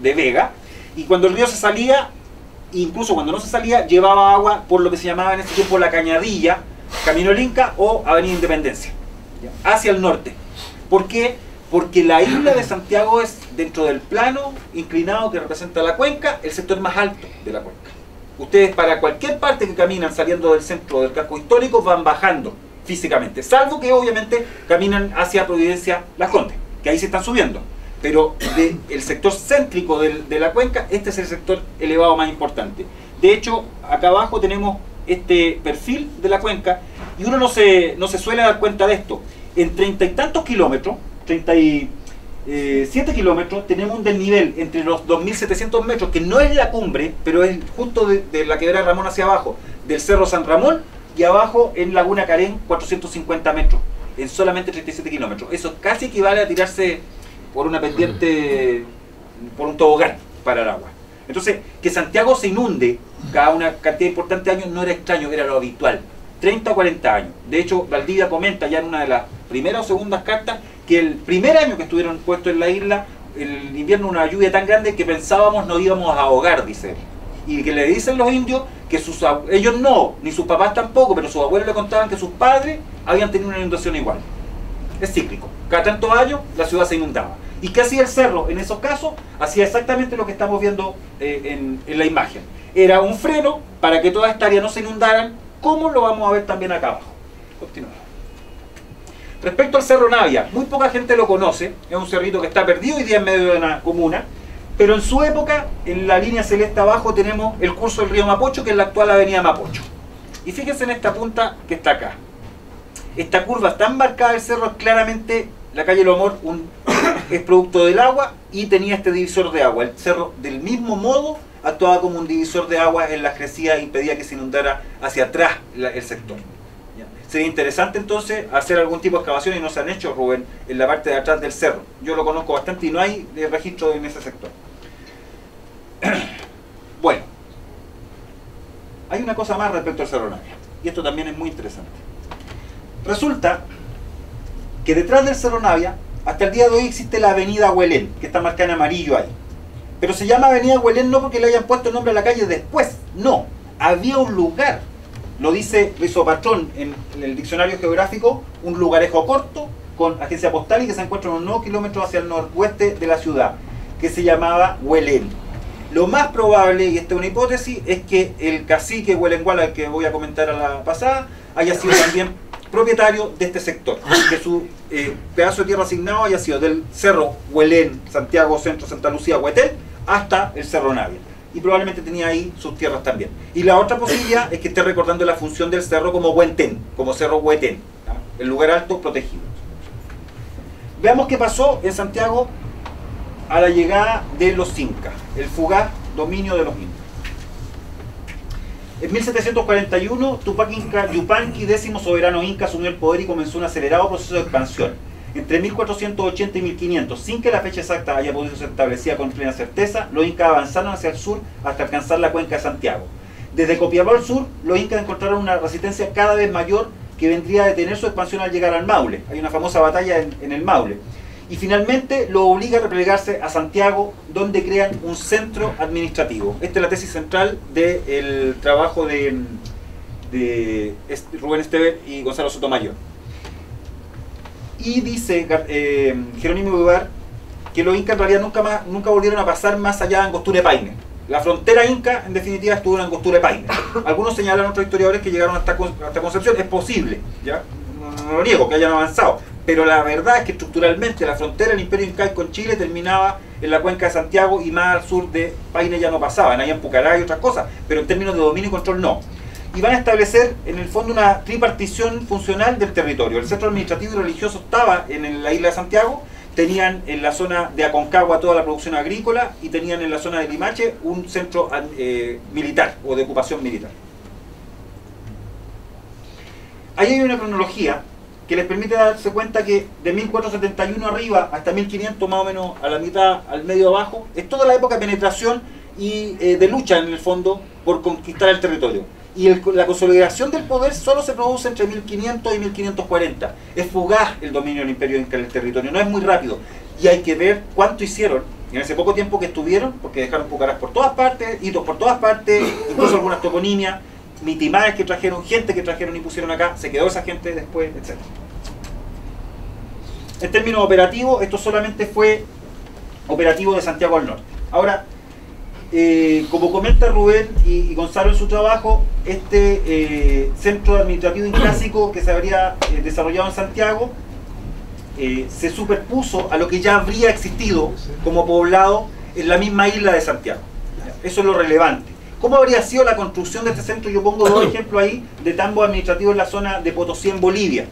de Vega, y cuando el río se salía, incluso cuando no se salía, llevaba agua por lo que se llamaba en ese tiempo la Cañadilla, Camino del Inca o Avenida Independencia, hacia el norte. ¿Por qué? Porque la isla de Santiago es, dentro del plano inclinado que representa la cuenca, el sector más alto de la cuenca. Ustedes para cualquier parte que caminan saliendo del centro del casco histórico van bajando físicamente, salvo que obviamente caminan hacia Providencia Las Condes, que ahí se están subiendo. Pero del sector céntrico de la cuenca, este es el sector elevado más importante. De hecho, acá abajo tenemos este perfil de la cuenca y uno no se, no se suele dar cuenta de esto. En treinta y tantos kilómetros, 37 eh, kilómetros, tenemos un desnivel entre los 2.700 metros, que no es la cumbre, pero es justo de, de la quebrada Ramón hacia abajo, del Cerro San Ramón, y abajo en Laguna Carén 450 metros, en solamente 37 kilómetros. Eso casi equivale a tirarse por una pendiente, por un tobogán para el agua. Entonces, que Santiago se inunde cada una cantidad importante de años no era extraño, era lo habitual. 30 o 40 años. De hecho, Valdivia comenta ya en una de las primeras o segundas cartas que el primer año que estuvieron puestos en la isla, el invierno una lluvia tan grande que pensábamos nos íbamos a ahogar, dice él. Y que le dicen los indios que sus ellos no, ni sus papás tampoco, pero sus abuelos le contaban que sus padres habían tenido una inundación igual. Es cíclico. Cada tantos años la ciudad se inundaba. ¿Y qué hacía el cerro? En esos casos hacía exactamente lo que estamos viendo eh, en, la imagen. Era un freno para que toda esta área no se inundaran, como lo vamos a ver también acá abajo. Continuamos. Respecto al Cerro Navia, muy poca gente lo conoce, es un cerrito que está perdido hoy día en medio de una comuna, pero en su época, en la línea celeste abajo, tenemos el curso del río Mapocho, que es la actual avenida Mapocho. Y fíjense en esta punta que está acá. Esta curva tan marcada del cerro es claramente la calle Lomor, un, es producto del agua y tenía este divisor de agua. El cerro, del mismo modo, actuaba como un divisor de agua en las crecidas e impedía que se inundara hacia atrás el sector. Sería interesante entonces hacer algún tipo de excavación y no se han hecho, Rubén, en la parte de atrás del cerro. Yo lo conozco bastante y no hay registro en ese sector. bueno, hay una cosa más respecto al Cerro Navia, y esto también es muy interesante. Resulta que detrás del Cerro Navia, hasta el día de hoy existe la avenida Huelén, que está marcada en amarillo ahí. Pero se llama avenida Huelén no porque le hayan puesto el nombre a la calle después, no. Había un lugar lo dice Patrón en, el diccionario geográfico, un lugarejo corto con agencia postal y que se encuentra unos 9 kilómetros hacia el noroeste de la ciudad, que se llamaba Huelén. Lo más probable, y esta es una hipótesis, es que el cacique Huelenguala, al que voy a comentar a la pasada, haya sido también propietario de este sector, que su eh, pedazo de tierra asignado haya sido del cerro Huelén, Santiago, Centro, Santa Lucía, Huetel, hasta el cerro Navia y probablemente tenía ahí sus tierras también. Y la otra posibilidad es que esté recordando la función del cerro como Huentén, como cerro Huetén, el lugar alto protegido. Veamos qué pasó en Santiago a la llegada de los incas, el fugaz dominio de los incas. En 1741, Tupac Inca Yupanqui, décimo soberano inca, asumió el poder y comenzó un acelerado proceso de expansión entre 1480 y 1500, sin que la fecha exacta haya podido ser establecida con plena certeza, los incas avanzaron hacia el sur hasta alcanzar la cuenca de Santiago. Desde Copiapó al sur, los incas encontraron una resistencia cada vez mayor que vendría a detener su expansión al llegar al Maule. Hay una famosa batalla en, el Maule. Y finalmente lo obliga a replegarse a Santiago, donde crean un centro administrativo. Esta es la tesis central del trabajo de, Rubén Esteber y Gonzalo Sotomayor. Y dice eh, Jerónimo Vivar que los incas en realidad nunca, más, nunca volvieron a pasar más allá de Angostura Paine. La frontera inca, en definitiva, estuvo en Angostura Paine. Algunos señalan otros historiadores que llegaron hasta, hasta Concepción. Es posible, ¿ya? No, lo niego, que hayan avanzado. Pero la verdad es que estructuralmente la frontera del Imperio Incaico con Chile terminaba en la cuenca de Santiago y más al sur de Paine ya no pasaban, ahí en Pucará y otras cosas, pero en términos de dominio y control no y van a establecer en el fondo una tripartición funcional del territorio. El centro administrativo y religioso estaba en la isla de Santiago, tenían en la zona de Aconcagua toda la producción agrícola y tenían en la zona de Limache un centro eh, militar o de ocupación militar. Ahí hay una cronología que les permite darse cuenta que de 1471 arriba hasta 1500 más o menos a la mitad, al medio abajo, es toda la época de penetración y eh, de lucha en el fondo por conquistar el territorio y la consolidación del poder solo se produce entre 1500 y 1540. Es fugaz el dominio del imperio en el territorio, no es muy rápido. Y hay que ver cuánto hicieron en ese poco tiempo que estuvieron, porque dejaron pucaras por todas partes, hitos por todas partes, incluso algunas toponimias, mitimares que trajeron, gente que trajeron y pusieron acá, se quedó esa gente después, etc. En términos operativos, esto solamente fue operativo de Santiago al Norte. Ahora, eh, como comenta Rubén y, Gonzalo en su trabajo, este eh, centro administrativo clásico que se habría eh, desarrollado en Santiago se superpuso a lo que ya habría existido como poblado en la misma isla de Santiago. Eso es lo relevante. ¿Cómo habría sido la construcción de este centro? Yo pongo dos ejemplos ahí de tambo administrativo en la zona de Potosí, en Bolivia.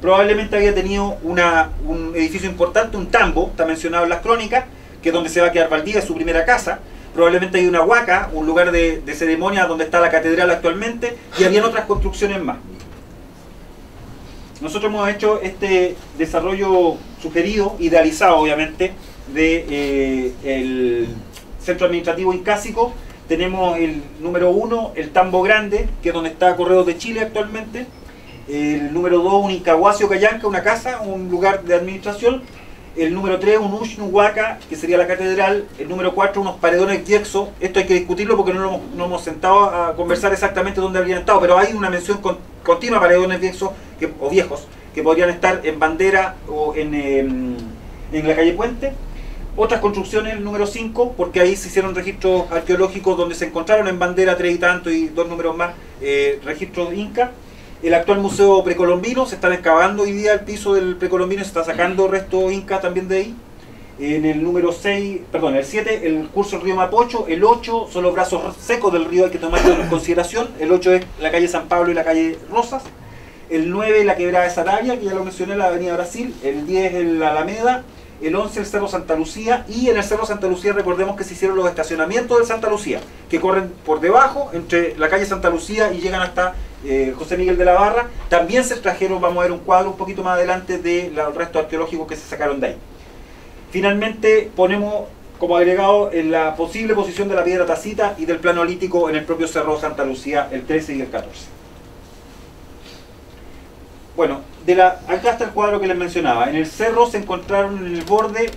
Probablemente había tenido un edificio importante, un tambo, está mencionado en las crónicas, que es donde se va a quedar Valdivia, su primera casa. Probablemente hay una huaca, un lugar de, ceremonia donde está la catedral actualmente, y habían otras construcciones más. Nosotros hemos hecho este desarrollo sugerido, idealizado obviamente, del de, eh, centro administrativo incásico. Tenemos el número uno, el Tambo Grande, que es donde está Correos de Chile actualmente. El número dos, un Incahuacio Cayanca, una casa, un lugar de administración el número 3, un Huaca, que sería la catedral, el número 4, unos paredones Diexo, esto hay que discutirlo porque no, nos hemos sentado a conversar exactamente dónde habrían estado, pero hay una mención continua paredones Diexo, o viejos, que podrían estar en Bandera o en, em, en la calle Puente. Otras construcciones, el número 5, porque ahí se hicieron registros arqueológicos donde se encontraron en Bandera tres y tanto y dos números más, eh, registros Inca el actual museo precolombino, se está excavando hoy día el piso del precolombino, se está sacando resto inca también de ahí. En el número 6, perdón, el 7, el curso del río Mapocho. El 8 son los brazos secos del río, hay que tomarlo en consideración. El 8 es la calle San Pablo y la calle Rosas. El 9, la quebrada de Sarabia, que ya lo mencioné, la avenida Brasil. El 10, el Alameda. El 11, el Cerro Santa Lucía. Y en el Cerro Santa Lucía, recordemos que se hicieron los estacionamientos del Santa Lucía, que corren por debajo, entre la calle Santa Lucía y llegan hasta eh, José Miguel de la Barra, también se trajeron, vamos a ver un cuadro un poquito más adelante del de resto arqueológico que se sacaron de ahí. Finalmente ponemos como agregado en la posible posición de la piedra tacita y del plano lítico en el propio Cerro Santa Lucía el 13 y el 14. Bueno, de la, acá está el cuadro que les mencionaba. En el cerro se encontraron en el borde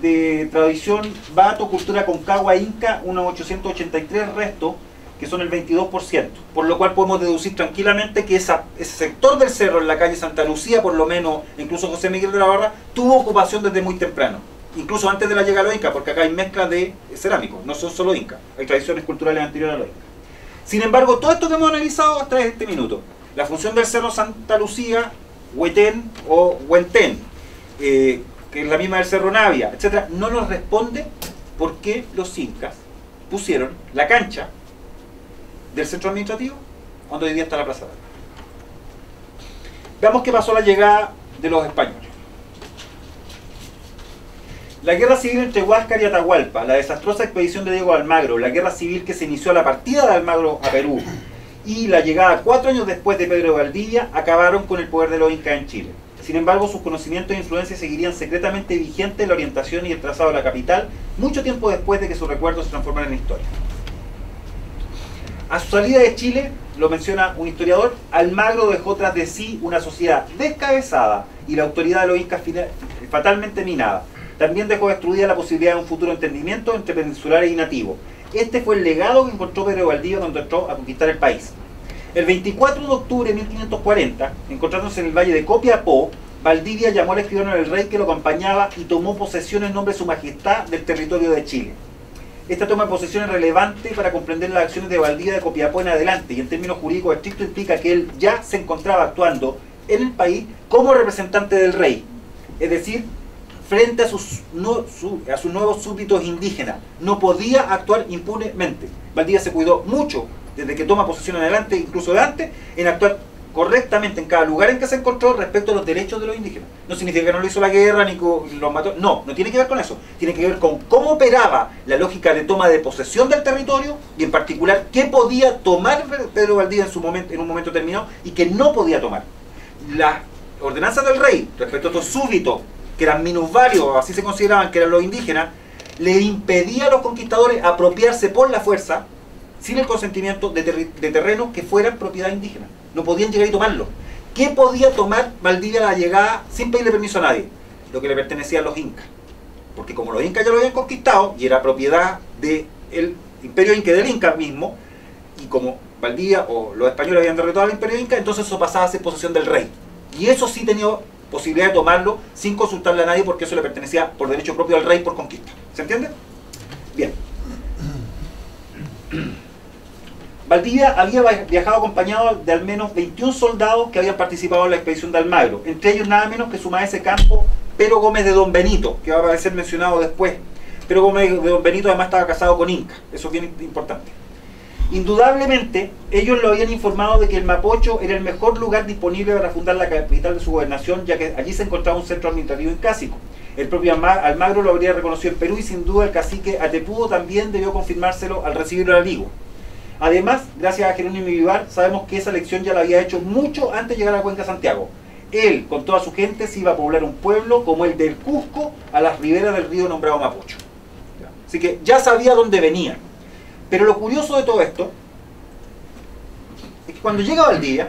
de tradición Bato, cultura concagua inca, unos 883 restos que son el 22%, por lo cual podemos deducir tranquilamente que ese sector del cerro en la calle Santa Lucía, por lo menos, incluso José Miguel de la Barra, tuvo ocupación desde muy temprano, incluso antes de la llegada a los incas, porque acá hay mezcla de cerámicos, no son solo incas, hay tradiciones culturales anteriores a los incas. Sin embargo, todo esto que hemos analizado hasta este minuto, la función del cerro Santa Lucía, Huetén o Huentén, eh, que es la misma del cerro Navia, etc., no nos responde por qué los incas pusieron la cancha del centro administrativo, cuando hoy día está la Plaza de Veamos qué pasó la llegada de los españoles. La guerra civil entre Huáscar y Atahualpa, la desastrosa expedición de Diego Almagro, la guerra civil que se inició a la partida de Almagro a Perú y la llegada cuatro años después de Pedro de Valdivia acabaron con el poder de los incas en Chile. Sin embargo, sus conocimientos e influencias seguirían secretamente vigentes en la orientación y el trazado de la capital mucho tiempo después de que sus recuerdos se transformaran en historia. A su salida de Chile, lo menciona un historiador, Almagro dejó tras de sí una sociedad descabezada y la autoridad de los incas fatalmente minada. También dejó destruida la posibilidad de un futuro entendimiento entre peninsulares y nativos. Este fue el legado que encontró Pedro Valdivia cuando entró a conquistar el país. El 24 de octubre de 1540, encontrándose en el valle de Copiapó, Valdivia llamó al escribano del rey que lo acompañaba y tomó posesión en nombre de su majestad del territorio de Chile. Esta toma de posesión es relevante para comprender las acciones de Valdivia de Copiapó en adelante y en términos jurídicos estrictos implica que él ya se encontraba actuando en el país como representante del rey, es decir, frente a sus, a sus nuevos súbditos indígenas. No podía actuar impunemente. Valdivia se cuidó mucho desde que toma posesión en adelante, incluso antes, en actuar correctamente en cada lugar en que se encontró respecto a los derechos de los indígenas. No significa que no lo hizo la guerra ni los mató. No, no tiene que ver con eso. Tiene que ver con cómo operaba la lógica de toma de posesión del territorio y en particular qué podía tomar Pedro Valdivia en, su momento, en un momento determinado y qué no podía tomar. Las ordenanzas del rey respecto a estos súbditos, que eran minusvarios, así se consideraban que eran los indígenas, le impedía a los conquistadores apropiarse por la fuerza, sin el consentimiento de, de terrenos que fueran propiedad indígena no podían llegar y tomarlo. ¿Qué podía tomar Valdivia a la llegada sin pedirle permiso a nadie? Lo que le pertenecía a los incas. porque como los incas ya lo habían conquistado y era propiedad del imperio inca del Inca mismo, y como Valdivia o los españoles habían derrotado al imperio inca, entonces eso pasaba a ser posesión del rey. Y eso sí tenía posibilidad de tomarlo sin consultarle a nadie porque eso le pertenecía por derecho propio al rey por conquista. ¿Se entiende? Bien. Valdivia había viajado acompañado de al menos 21 soldados que habían participado en la expedición de Almagro, entre ellos nada menos que su maese campo Pero Gómez de Don Benito, que va a aparecer mencionado después. Pero Gómez de Don Benito además estaba casado con Inca, eso es bien importante. Indudablemente, ellos lo habían informado de que el Mapocho era el mejor lugar disponible para fundar la capital de su gobernación, ya que allí se encontraba un centro administrativo incásico. El propio Almagro lo habría reconocido en Perú y sin duda el cacique Atepudo también debió confirmárselo al recibirlo al Vigo. Además, gracias a Jerónimo Vivar, sabemos que esa elección ya la había hecho mucho antes de llegar a Cuenca Santiago. Él, con toda su gente, se iba a poblar un pueblo como el del Cusco, a las riberas del río nombrado Mapocho. Así que ya sabía dónde venía. Pero lo curioso de todo esto es que cuando llega Valdivia,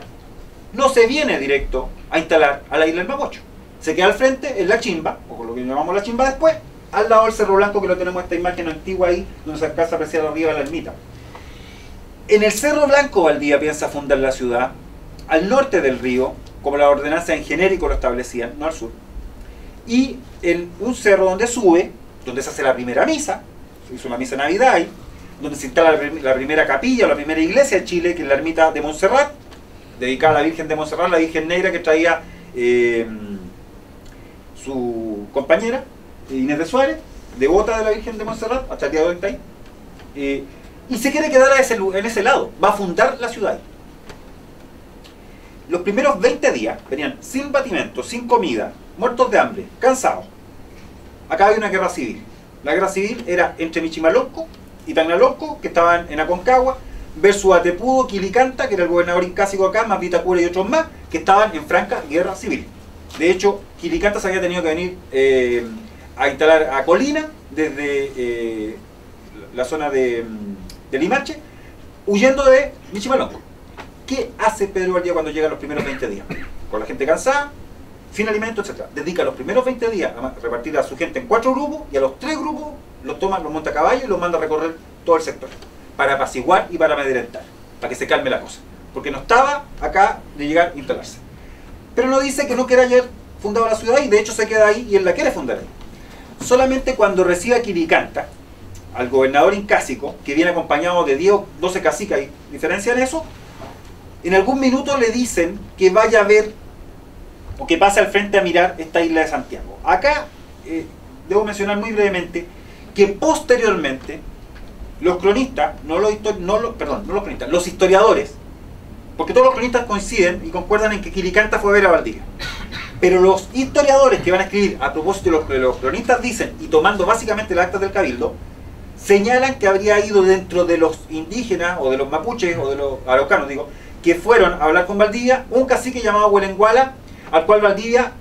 no se viene directo a instalar a la isla del Mapocho. Se queda al frente, en la chimba, o lo que llamamos la chimba después, al lado del Cerro Blanco, que lo tenemos esta imagen antigua ahí, donde se alcanza a apreciar arriba la ermita. En el Cerro Blanco Valdivia piensa fundar la ciudad, al norte del río, como la ordenanza en genérico lo establecían, no al sur, y en un cerro donde sube, donde se hace la primera misa, se hizo una misa Navidad ahí, donde se instala la, primera capilla, la primera iglesia de Chile, que es la ermita de Montserrat, dedicada a la Virgen de Montserrat, la Virgen Negra que traía eh, su compañera, Inés de Suárez, devota de la Virgen de Montserrat, hasta el día de hoy está ahí. Eh, y se quiere quedar en ese lado, va a fundar la ciudad. Los primeros 20 días venían sin batimento, sin comida, muertos de hambre, cansados. Acá había una guerra civil. La guerra civil era entre Michimalonco y Tagnalonco, que estaban en Aconcagua, versus Atepudo, Quilicanta, que era el gobernador incásico acá, más Vitacura y otros más, que estaban en franca guerra civil. De hecho, Quilicanta se había tenido que venir eh, a instalar a Colina desde eh, la zona de, de, Limache, huyendo de Michimalonco. ¿Qué hace Pedro Valdía cuando llega los primeros 20 días? Con la gente cansada, sin alimento, etc. Dedica los primeros 20 días a repartir a su gente en cuatro grupos y a los tres grupos los toma, los monta a caballo y los manda a recorrer todo el sector para apaciguar y para amedrentar, para que se calme la cosa. Porque no estaba acá de llegar a instalarse. Pero no dice que no quiera ayer fundado la ciudad y de hecho se queda ahí y él la quiere fundar ahí. Solamente cuando recibe a Quiricanta, al gobernador incásico, que viene acompañado de 10 12 caciques, ¿hay diferencia en eso? En algún minuto le dicen que vaya a ver o que pase al frente a mirar esta isla de Santiago. Acá eh, debo mencionar muy brevemente que posteriormente los cronistas, no los, no perdón, no los cronistas, los historiadores, porque todos los cronistas coinciden y concuerdan en que Quiricanta fue a ver a Valdivia. Pero los historiadores que van a escribir a propósito de lo que los cronistas dicen y tomando básicamente las actas del cabildo, señalan que habría ido dentro de los indígenas o de los mapuches o de los araucanos, digo, que fueron a hablar con Valdivia un cacique llamado Huelenguala al cual Valdivia